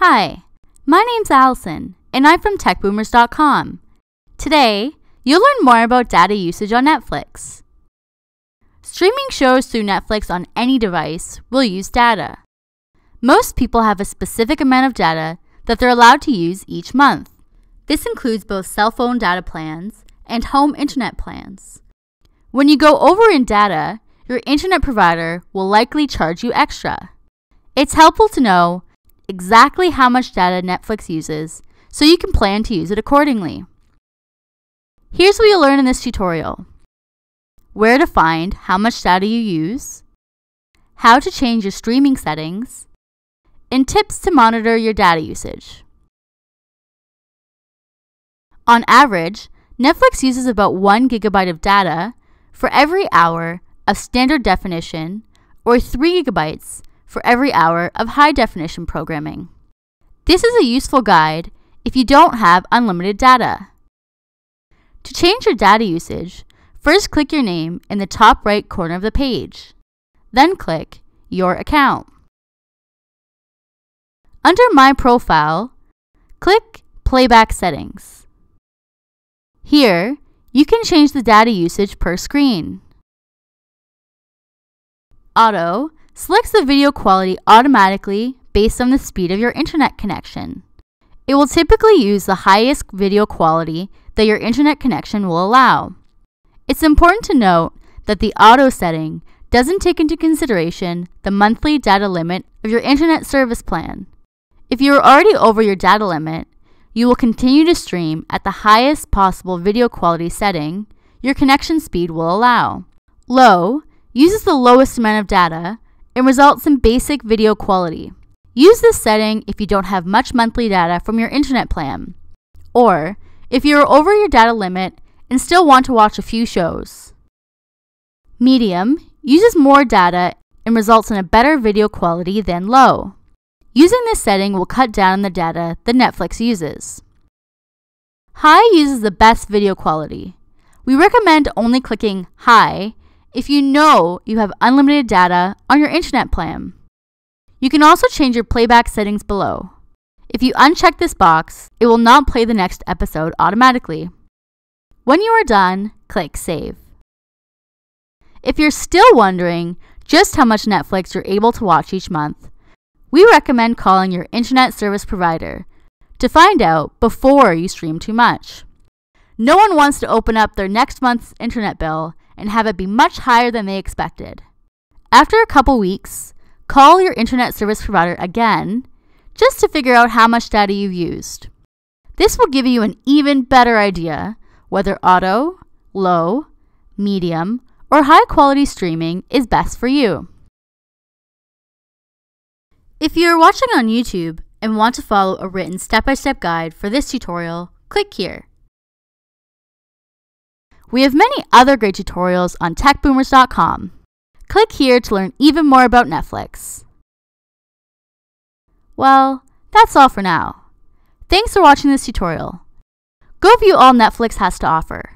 Hi, my name's Allison, and I'm from TechBoomers.com. Today, you'll learn more about data usage on Netflix. Streaming shows through Netflix on any device will use data. Most people have a specific amount of data that they're allowed to use each month. This includes both cell phone data plans and home internet plans. When you go over in data, your internet provider will likely charge you extra. It's helpful to know exactly how much data Netflix uses so you can plan to use it accordingly. Here's what you'll learn in this tutorial. Where to find how much data you use, how to change your streaming settings, and tips to monitor your data usage. On average, Netflix uses about 1 gigabyte of data for every hour of standard definition or 3 gigabytes for every hour of high definition programming. This is a useful guide if you don't have unlimited data. To change your data usage, first click your name in the top right corner of the page. Then click Your Account. Under My Profile, click Playback Settings. Here, you can change the data usage per screen. Auto selects the video quality automatically based on the speed of your internet connection. It will typically use the highest video quality that your internet connection will allow. It's important to note that the auto setting doesn't take into consideration the monthly data limit of your internet service plan. If you are already over your data limit, you will continue to stream at the highest possible video quality setting your connection speed will allow. Low uses the lowest amount of data and results in basic video quality. Use this setting if you don't have much monthly data from your internet plan, or if you are over your data limit and still want to watch a few shows. Medium uses more data and results in a better video quality than low. Using this setting will cut down on the data that Netflix uses. High uses the best video quality. We recommend only clicking High if you know you have unlimited data on your internet plan. You can also change your playback settings below. If you uncheck this box, it will not play the next episode automatically. When you are done, click Save. If you're still wondering just how much Netflix you're able to watch each month, we recommend calling your internet service provider to find out before you stream too much. No one wants to open up their next month's internet bill and have it be much higher than they expected. After a couple weeks, call your internet service provider again just to figure out how much data you've used. This will give you an even better idea whether auto, low, medium, or high quality streaming is best for you. If you are watching on YouTube and want to follow a written step-by-step guide for this tutorial, click here. We have many other great tutorials on techboomers.com. Click here to learn even more about Netflix. Well, that's all for now. Thanks for watching this tutorial. Go view all Netflix has to offer.